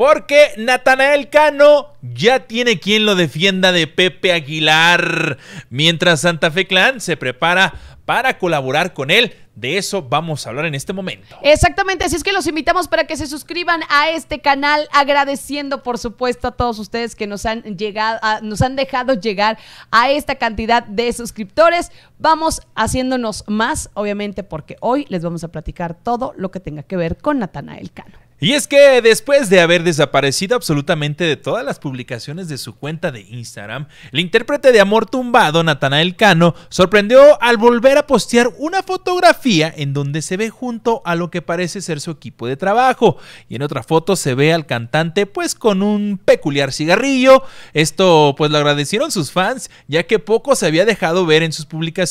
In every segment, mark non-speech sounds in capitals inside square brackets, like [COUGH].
porque Natanael Cano ya tiene quien lo defienda de Pepe Aguilar, mientras Santa Fe Clan se prepara para colaborar con él. De eso vamos a hablar en este momento. Exactamente, así es que los invitamos para que se suscriban a este canal, agradeciendo por supuesto a todos ustedes que nos han llegado, nos han dejado llegar a esta cantidad de suscriptores. Vamos haciéndonos más, obviamente, porque hoy les vamos a platicar todo lo que tenga que ver con Natanael Cano. Y es que después de haber desaparecido absolutamente de todas las publicaciones de su cuenta de Instagram, el intérprete de Amor Tumbado, Natanael Cano, sorprendió al volver a postear una fotografía en donde se ve junto a lo que parece ser su equipo de trabajo. Y en otra foto se ve al cantante pues con un peculiar cigarrillo. Esto pues lo agradecieron sus fans ya que poco se había dejado ver en sus publicaciones.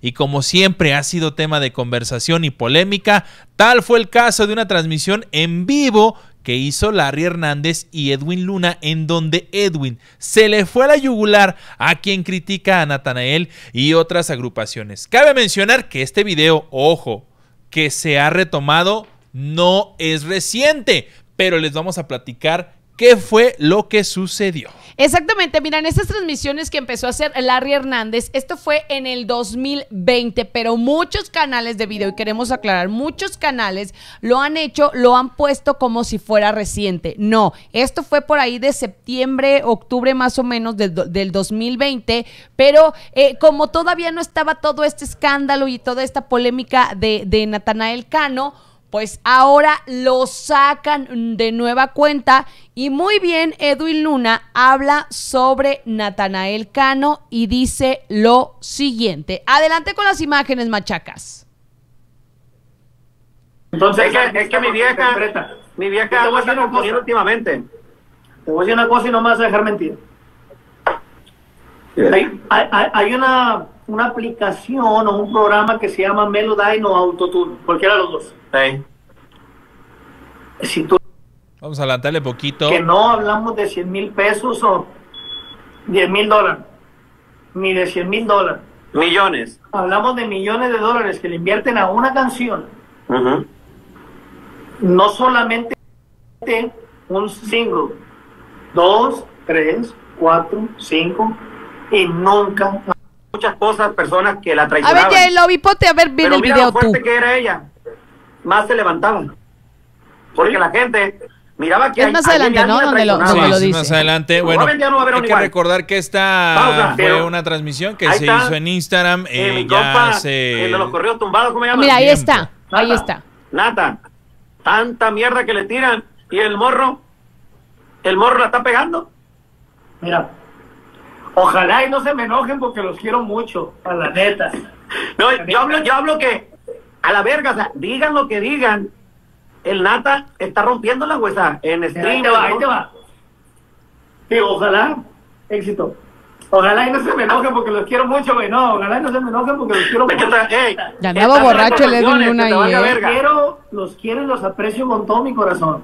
Y como siempre ha sido tema de conversación y polémica, tal fue el caso de una transmisión en vivo que hizo Larry Hernández y Edwin Luna, en donde Edwin se le fue a la yugular a quien critica a Natanael y otras agrupaciones. Cabe mencionar que este video, ojo, que se ha retomado, no es reciente, pero les vamos a platicar qué fue lo que sucedió. Exactamente, miren, estas transmisiones que empezó a hacer Larry Hernández, esto fue en el 2020, pero muchos canales de video, y queremos aclarar, muchos canales lo han hecho, lo han puesto como si fuera reciente. No, esto fue por ahí de septiembre, octubre más o menos del 2020, pero eh, como todavía no estaba todo este escándalo y toda esta polémica de, de Natanael Cano, pues ahora lo sacan de nueva cuenta y muy bien Edwin Luna habla sobre Natanael Cano y dice lo siguiente. Adelante con las imágenes, machacas. Entonces, es que, mi vieja, mi vieja te voy a decir una cosa. últimamente. Te voy a decir una cosa y no me vas a dejar mentir. Hay, hay, una, una aplicación o un programa que se llama Melodyne o Autotune, cualquiera de los dos. Si tú Vamos a adelantarle poquito. Que no hablamos de 100 mil pesos o 10 mil dólares, ni de 100 mil dólares. Millones. Hablamos de millones de dólares que le invierten a una canción. No solamente un single, dos, tres, cuatro, cinco, y nunca. Muchas cosas, personas que la traicionaban. A ver, ya el ponte a ver bien el video lo fuerte que era ella, más se levantaban. Porque la gente miraba que... Es más adelante, ¿no? Donde lo, lo dice. más adelante. Bueno, hay que recordar que esta fue una transmisión que se hizo en Instagram. Eh, ya se... los correos tumbados, ¿cómo llaman? Mira, ahí está, ahí está. Nata, tanta mierda que le tiran y el morro, el morro la está pegando. Mira, ojalá y no se me enojen porque los quiero mucho, a la neta. No, yo hablo, yo hablo que a la verga, o sea, digan lo que digan, el Nata está rompiendo la huesa en stream. Ahí te va, ahí te va. ojalá, éxito. Ojalá y no se me enojen porque los quiero mucho, güey. No, ojalá y no se me enojen porque los quiero mucho. ya andaba borracho el Edwin Luna ahí. Los ¿eh? quiero, los quiero y los aprecio con todo mi corazón.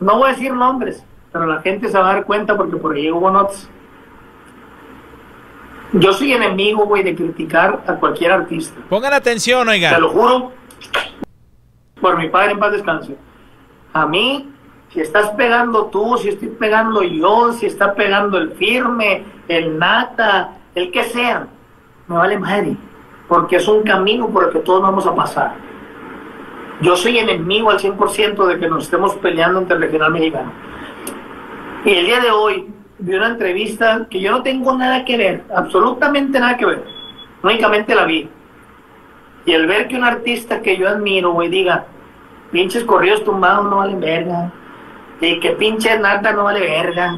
No voy a decir nombres, pero la gente se va a dar cuenta porque por ahí hubo notas. Yo soy enemigo, güey, de criticar a cualquier artista. Pongan atención, oiga. Te lo juro por mi padre en paz descanse. A mí, si estás pegando tú, si estoy pegando yo, si está pegando el firme, el nata, el que sea, me vale madre, porque es un camino por el que todos vamos a pasar. Yo soy enemigo al 100% de que nos estemos peleando entre el regional mexicano. Y el día de hoy vi una entrevista que yo no tengo nada que ver, absolutamente nada que ver, únicamente la vi. Y el ver que un artista que yo admiro, güey, diga, pinches corridos tumbados no valen verga, y que pinche nata no vale verga,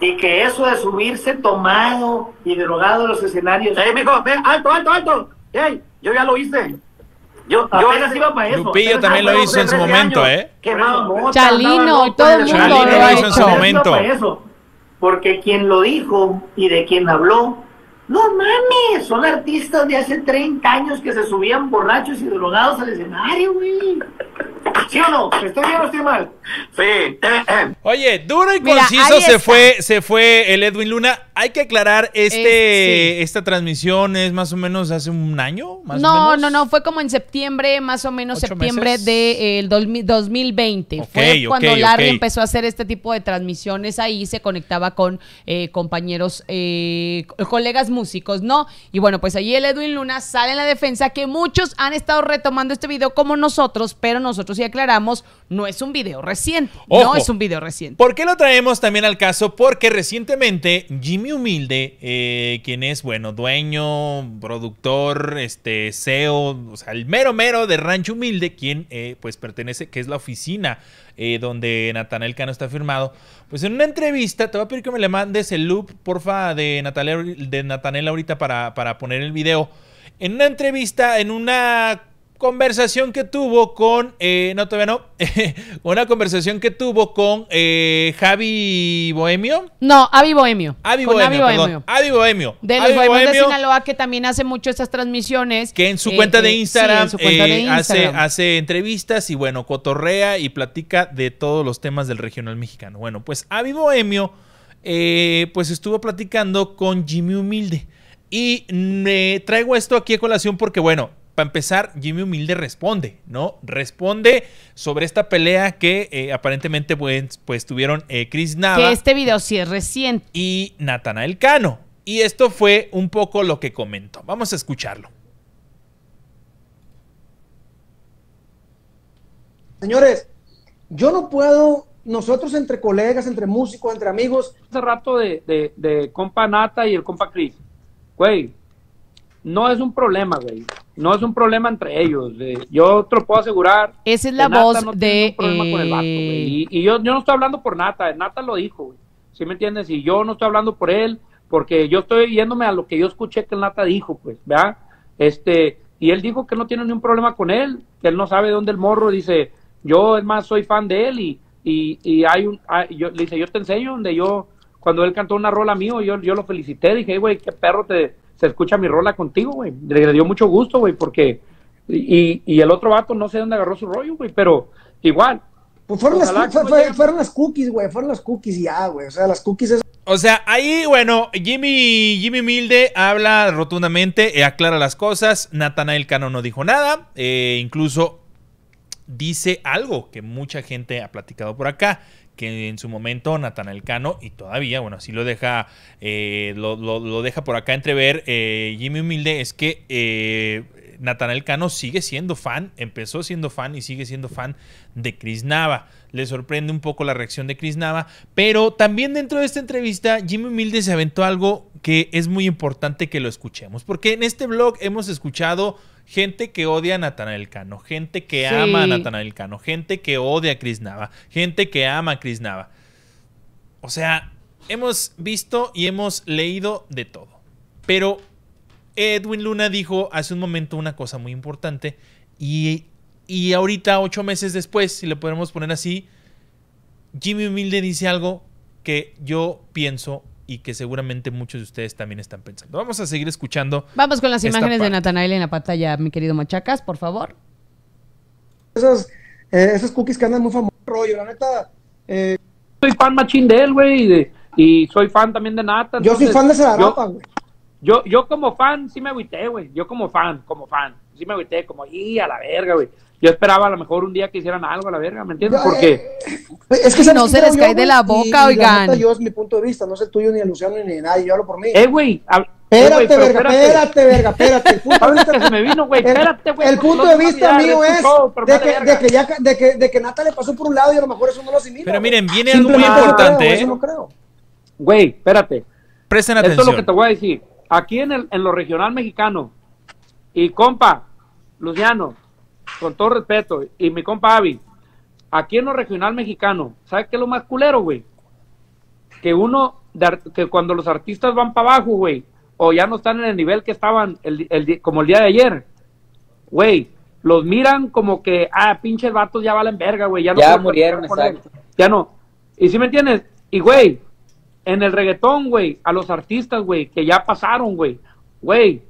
y que eso de subirse tomado y drogado a los escenarios. ¡Ey, mijo! Ve, ¡Alto, alto, alto! ¡Ey! Yo ya lo hice. Yo, yo iba para eso. Lupillo también lo hizo en su momento, ¿eh? Chalino, todo el mundo lo, hizo en su momento. Porque quien lo dijo y de quien habló no mames, son artistas de hace 30 años que se subían borrachos y drogados al escenario, güey. ¿Sí o no? ¿Estoy bien o estoy mal? Sí. Oye, duro y Mira, conciso se está. fue, se fue el Edwin Luna. Hay que aclarar, este, Es- sí. esta transmisión es más o menos hace un año, más o No, menos. no, no, fue como en septiembre, más o menos ¿Ocho septiembre del 2020. Ok, fue cuando Larry empezó a hacer este tipo de transmisiones ahí, se conectaba con eh, compañeros, eh, co- colegas músicos, ¿no? Y bueno, pues ahí el Edwin Luna sale en la defensa que muchos han estado retomando este video como nosotros, pero nosotros sí aclaramos, no es un video reciente, no es un video reciente. ¿Por qué lo traemos también al caso? Porque recientemente Jimmy Humilde, eh, quien es, bueno, dueño, productor, este, CEO, o sea, el mero mero de Rancho Humilde, quien eh, pues pertenece, que es la oficina eh, donde Natanael Cano está firmado, pues en una entrevista, te voy a pedir que me le mandes el loop, porfa, de Natanael, de ahorita para, para poner el video. En una entrevista, en una conversación que tuvo con, eh, no todavía no, [LAUGHS] una conversación que tuvo con eh, Javi Bohemio. No, Avi Bohemio. Avi con Bohemio, Avi perdón. Avi Bohemio. De los Avi Bohemios de Bohemio, Sinaloa, que también hace mucho estas transmisiones. que en su Eh, cuenta de eh, sí, Instagram, en su cuenta de eh, hace, Instagram. hace entrevistas y bueno, cotorrea y platica de todos los temas del regional mexicano. Bueno, pues Avi Bohemio, eh, pues estuvo platicando con Jimmy Humilde. Y me traigo esto aquí a colación porque, bueno, para empezar, Jimmy Humilde responde, ¿no? Responde sobre esta pelea que eh, aparentemente pues, pues tuvieron eh, Chris Nava Que este video sí es reciente. y Natanael Cano. Y esto fue un poco lo que comentó. Vamos a escucharlo. Señores, yo no puedo, nosotros entre colegas, entre músicos, entre amigos, hace rato de, de, de compa Nata y el compa Chris. Güey, no es un problema, güey. No es un problema entre ellos. eh. Yo te lo puedo asegurar. Esa es la voz no de. ningún problema con el vato, eh. Y, y yo, yo no estoy hablando por Nata. Nata lo dijo, güey. ¿Sí me entiendes? Y yo no estoy hablando por él, porque yo estoy yéndome a lo que yo escuché que el Nata dijo, pues, ¿verdad? Este, y él dijo que no tiene ningún problema con él, que él no sabe dónde el morro dice, yo es más soy fan de él y, y, y hay un, hay- yo, le dice, yo te enseño donde yo, cuando él cantó una rola mío, yo, yo lo felicité, dije, "Ey, güey, qué perro te, se escucha mi rola contigo, güey. Le, le dio mucho gusto, güey, porque, y, y el otro vato no sé dónde agarró su rollo, güey, pero igual, pues fueron, las, Ojalá fue- fueron las cookies, güey, fueron las cookies y ya, güey. O sea, las cookies es O sea, ahí, bueno, Jimmy, Jimmy Milde habla rotundamente, eh, aclara las cosas. Natanael Cano no dijo nada. eh, incluso dice algo que mucha gente ha platicado por acá. Que en su momento Natanael Cano, y todavía, bueno, así lo deja, eh, lo, deja por acá entrever eh, Jimmy Humilde, es que eh, Natanael Cano sigue siendo fan, empezó siendo fan y sigue siendo fan de Chris Nava. Le sorprende un poco la reacción de Chris Nava, pero también dentro de esta entrevista Jimmy Humilde se aventó algo que es muy importante que lo escuchemos, porque en este blog hemos escuchado gente que odia a Natanael Cano, gente que Sí. ama a Natanael Cano, gente que odia a Chris Nava, gente que ama a Chris Nava. O sea, hemos visto y hemos leído de todo. Pero Edwin Luna dijo hace un momento una cosa muy importante y, y ahorita, ocho meses después, si le podemos poner así, Jimmy Humilde dice algo que yo pienso y que seguramente muchos de ustedes también están pensando. Vamos a seguir escuchando. Vamos con las imágenes de. Natanael en la pantalla, mi querido Machacas, por favor. esas, eh, esas cookies que andan muy famosos, rollo, la neta. eh, soy fan machín de él, güey, y, soy fan también de Nata. yo soy fan de esa yo- rapa, güey. Yo, yo como fan sí me agüité, güey. Yo como fan, como fan. Sí me agüité, como, y a la verga, güey. Yo esperaba a lo mejor un día que hicieran algo a la verga, ¿me entiendes? Porque, eh, Es que ¿sabes no se les cae de la boca, Y- y la oigan. yo es mi punto de vista, no es el tuyo ni de Luciano ni de nadie, yo hablo por mí. eh, güey. eh, Espérate, verga, espérate, verga, espérate. El punto de Ahorita vista, se me vino, güey, el- espérate, güey, El punto de vista mío es de que, verga. de, que ya, de, que, de que Nata le pasó por un lado y a lo mejor eso no lo asimila. Pero miren, viene algo muy importante, ¿eh? No creo. Güey, espérate. Presten Esto es lo que atención. te voy a decir. Aquí en, el, en lo regional mexicano, y compa, Luciano, con todo respeto, y mi compa Avi, aquí en lo regional mexicano, ¿sabes qué es lo más culero, güey? Que uno, de que cuando los artistas van para abajo, güey, o ya no están en el nivel que estaban el, el como el día de ayer, güey, los miran como que, ah, pinches vatos ya valen verga, güey, ya no Ya murieron, exacto. Ya no. ¿Y si me entiendes? Y, güey, en el reggaetón, güey, a los artistas, güey, que ya pasaron, güey, güey,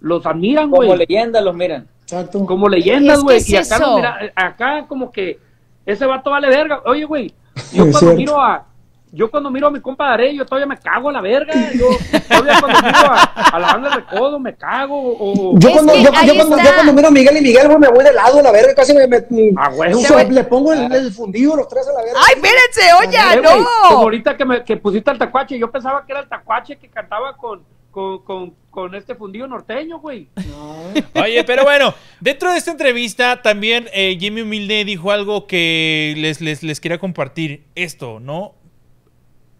los admiran, Como güey. leyenda los miran. Exacto. como leyendas, güey. es y acá, no, mira, acá como que ese vato vale verga. Oye, güey, [LAUGHS] yo Es cuando cierto. miro a yo cuando miro a mi compa Daré, yo todavía me cago a la verga. Yo todavía cuando miro a, a la banda de recodo me cago. O, Yo cuando, yo, yo cuando, yo cuando miro a Miguel y Miguel, güey, me voy de lado a la verga, casi me, me, Ah, güey, güey. le pongo el, el fundido los tres a la verga. ¡Ay, espérense! ¡Oye, güey, Como no! ahorita que, me, que pusiste al tacuache, yo pensaba que era el tacuache que cantaba con, con, con, con este fundido norteño, güey. Oye, pero bueno, dentro de esta entrevista también eh, Jimmy Humilde dijo algo que les, les, les quería compartir. Esto, ¿no?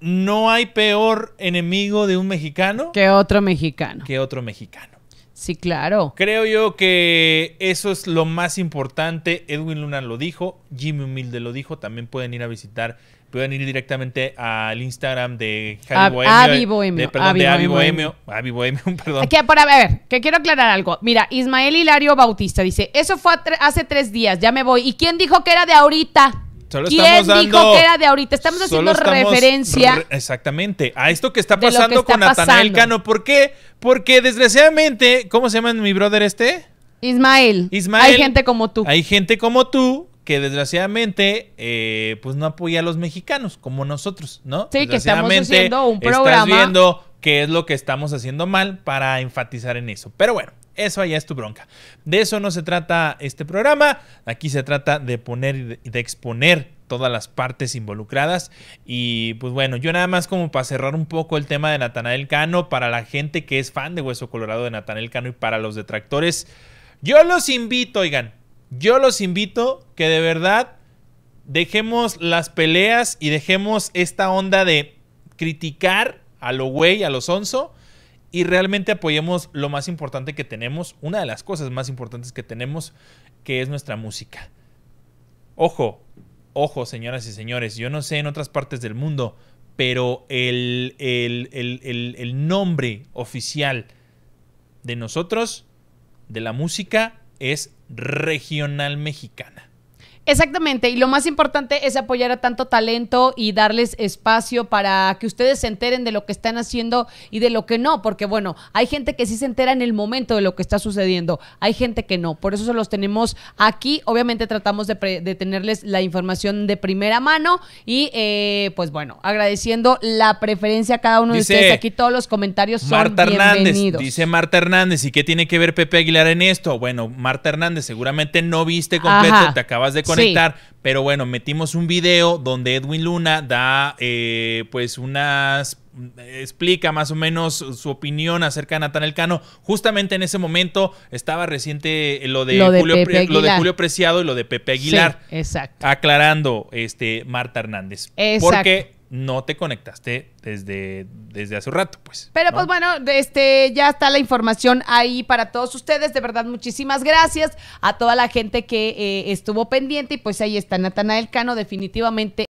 No hay peor enemigo de un mexicano Que otro mexicano. que otro mexicano. Sí, claro. Creo yo que eso es lo más importante. Edwin Luna lo dijo, Jimmy Humilde lo dijo. También pueden ir a visitar, pueden ir directamente al Instagram de Ab- Javi Bohemio. Avi Bohemio, de- perdón, Avi de Avi Bohemio. Bohemio. Bohemio, [LAUGHS] perdón. Que, por, a ver, que quiero aclarar algo. Mira, Ismael Hilario Bautista dice, eso fue hace tres días, ya me voy. ¿Y quién dijo que era de ahorita? Solo ¿Quién estamos dando- dijo que era de ahorita? Estamos haciendo estamos referencia. re- exactamente. A esto que está que pasando está con Natanael. Cano. ¿Por qué? Porque desgraciadamente, ¿cómo se llama mi brother este? Ismael, Ismael. hay gente como tú. Hay gente como tú que desgraciadamente eh, pues no apoya a los mexicanos como nosotros, ¿no? Sí, que estamos haciendo un Estás programa. viendo qué es lo que estamos haciendo mal para enfatizar en eso. Pero bueno, eso allá es tu bronca. De eso no se trata este programa. Aquí se trata de poner y de exponer todas las partes involucradas. Y pues bueno, yo nada más como para cerrar un poco el tema de Natanael Cano, para la gente que es fan de Hueso Colorado de Natanael Cano y para los detractores, yo los invito, oigan, yo los invito que de verdad dejemos las peleas y dejemos esta onda de criticar a lo güey, a lo sonso y realmente apoyemos lo más importante que tenemos, una de las cosas más importantes que tenemos, que es nuestra música. Ojo, ojo, señoras y señores, yo no sé en otras partes del mundo, pero el- el- el- el nombre oficial de nosotros, de la música, es regional mexicana. Exactamente, y lo más importante es apoyar a tanto talento y darles espacio para que ustedes se enteren de lo que están haciendo y de lo que no, porque bueno, hay gente que sí se entera en el momento de lo que está sucediendo, hay gente que no, por eso se los tenemos aquí, obviamente tratamos de, pre- de tenerles la información de primera mano y eh, pues bueno, agradeciendo la preferencia a cada uno Dice de ustedes, aquí todos los comentarios son Marta Hernández, bienvenidos. dice Marta Hernández, ¿y qué tiene que ver Pepe Aguilar en esto? Bueno, Marta Hernández, seguramente no viste completo, Ajá. te acabas de Sí. conectar, pero bueno, metimos un video donde Edwin Luna da eh, pues unas explica más o menos su opinión acerca de Natanael Cano. Justamente en ese momento estaba reciente lo de, Lo de Julio, Pepe Pre- lo de Aguilar. Julio Preciado y lo de Pepe Aguilar. Sí, exacto. Aclarando, este, Marta Hernández. Exacto. Porque no te conectaste desde, desde hace un rato, pues. Pero ¿no? pues bueno, este ya está la información ahí para todos ustedes. De verdad, muchísimas gracias a toda la gente que eh, estuvo pendiente. Y pues ahí está Natanael Cano, definitivamente